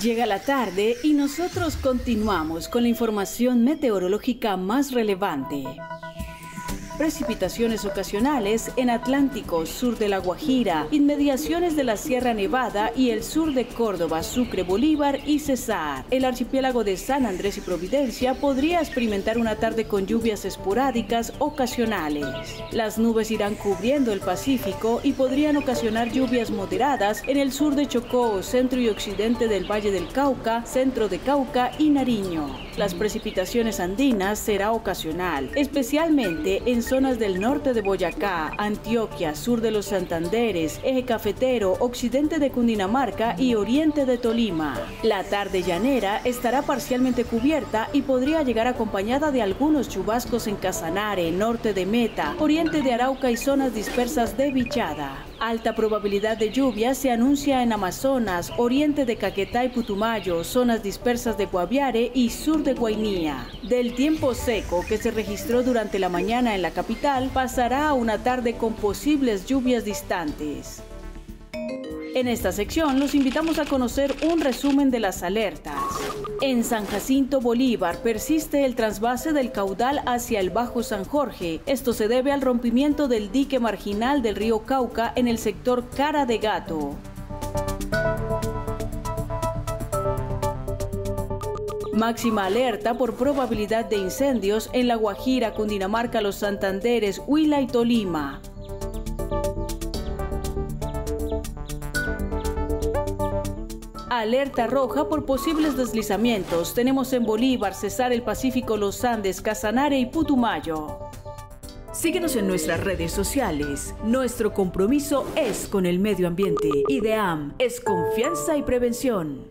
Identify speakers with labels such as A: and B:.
A: Llega la tarde y nosotros continuamos con la información meteorológica más relevante. Precipitaciones ocasionales en Atlántico, sur de La Guajira, inmediaciones de la Sierra Nevada y el sur de Córdoba, Sucre, Bolívar y Cesar. El archipiélago de San Andrés y Providencia podría experimentar una tarde con lluvias esporádicas ocasionales. Las nubes irán cubriendo el Pacífico y podrían ocasionar lluvias moderadas en el sur de Chocó, centro y occidente del Valle del Cauca, centro de Cauca y Nariño. Las precipitaciones andinas será ocasional, especialmente en zonas del norte de Boyacá, Antioquia, sur de los Santanderes, eje cafetero, occidente de Cundinamarca y oriente de Tolima. La tarde llanera estará parcialmente cubierta y podría llegar acompañada de algunos chubascos en Casanare, norte de Meta, oriente de Arauca y zonas dispersas de Vichada. Alta probabilidad de lluvia se anuncia en Amazonas, oriente de Caquetá y Putumayo, zonas dispersas de Guaviare y sur de Guainía. Del tiempo seco que se registró durante la mañana en la capital pasará a una tarde con posibles lluvias distantes. En esta sección los invitamos a conocer un resumen de las alertas. En San Jacinto Bolívar persiste el trasvase del caudal hacia el Bajo San Jorge. Esto se debe al rompimiento del dique marginal del río Cauca en el sector Cara de Gato. Máxima alerta por probabilidad de incendios en La Guajira, Cundinamarca, Los Santanderes, Huila y Tolima. Alerta roja por posibles deslizamientos. Tenemos en Bolívar, Cesar, el Pacífico, Los Andes, Casanare y Putumayo. Síguenos en nuestras redes sociales. Nuestro compromiso es con el medio ambiente. IDEAM es confianza y prevención.